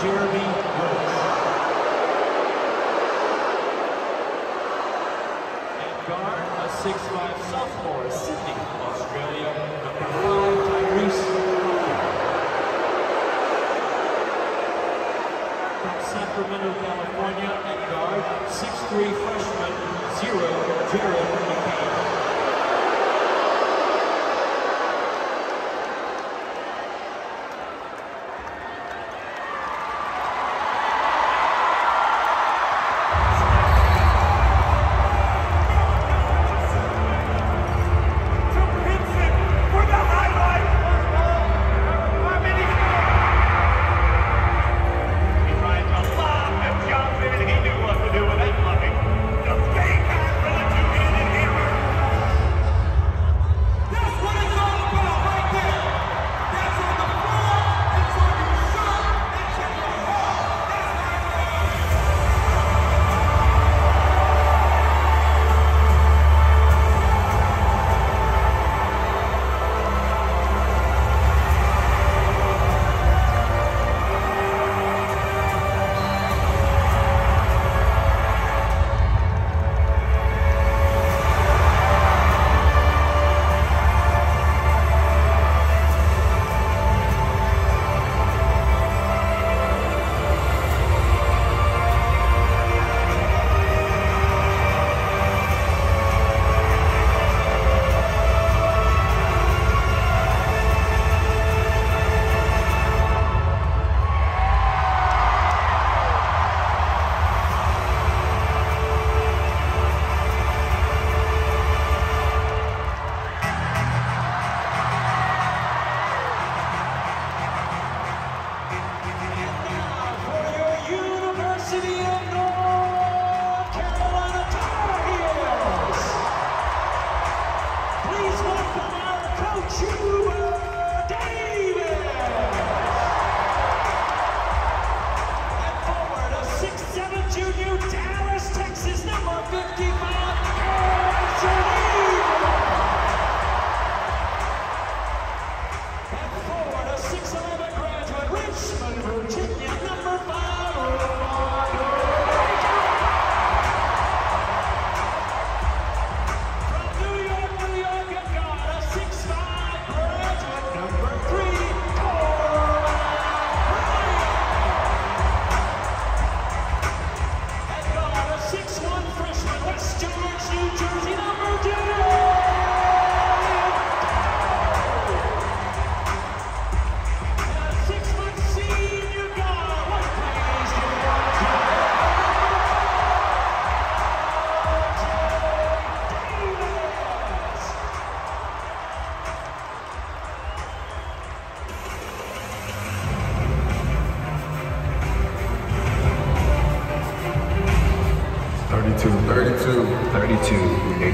Jeremy Roach. At guard, a 6'5 sophomore, Sydney, Australia, number 5, Tyrese From Sacramento, California, at guard, 6'3 freshman, 0, Jared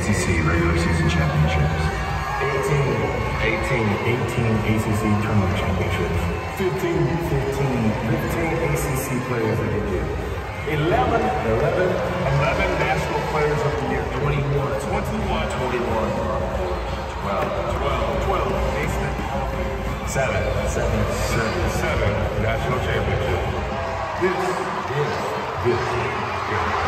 ACC regular season championships. 18, 18, 18 ACC tournament championships. 15, 15, 15 ACC players of the year. 11, 11, 11 national players of the year. 21, 21, 21, 12, 12, 12, Naismith. Seven, seven, seven, seven national championships. This, this, this